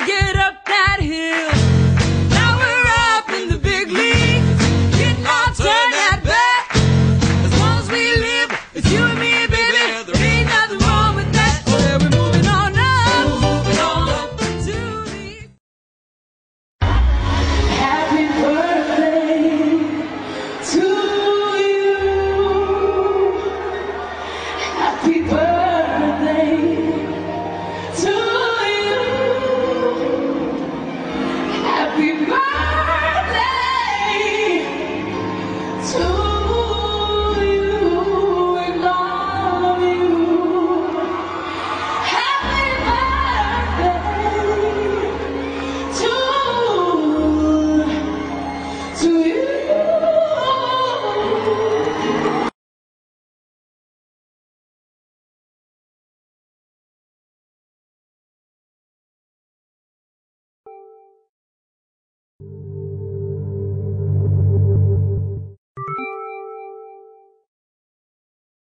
to get up that hill.